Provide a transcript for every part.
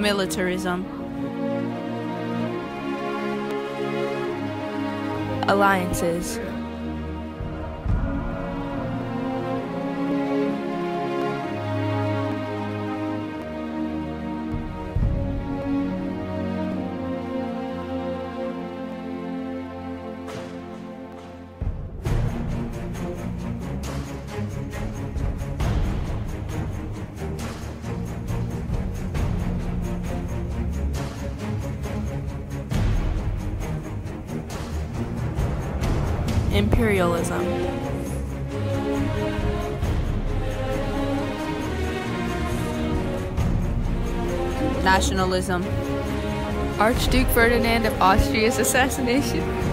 Militarism. Alliances. Imperialism. Nationalism. Archduke Ferdinand of Austria's assassination.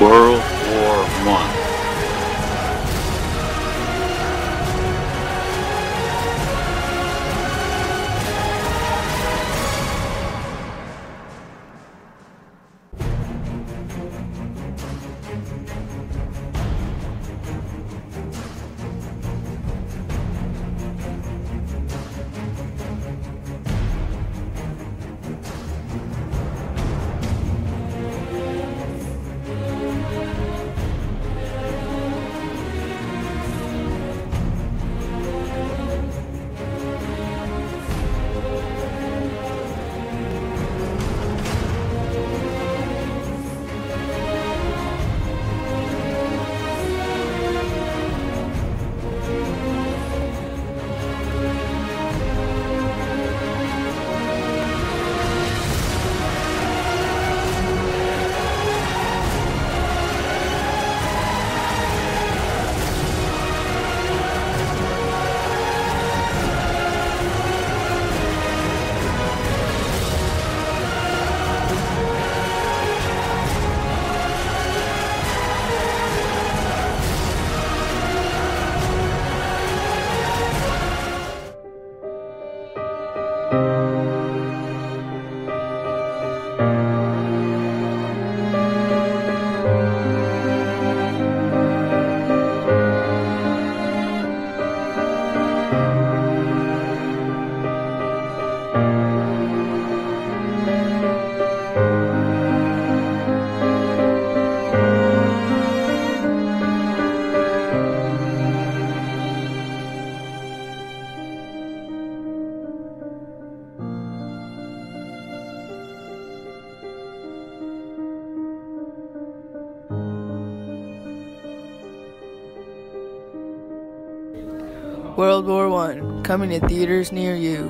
World World War One, coming to theaters near you.